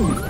Ooh.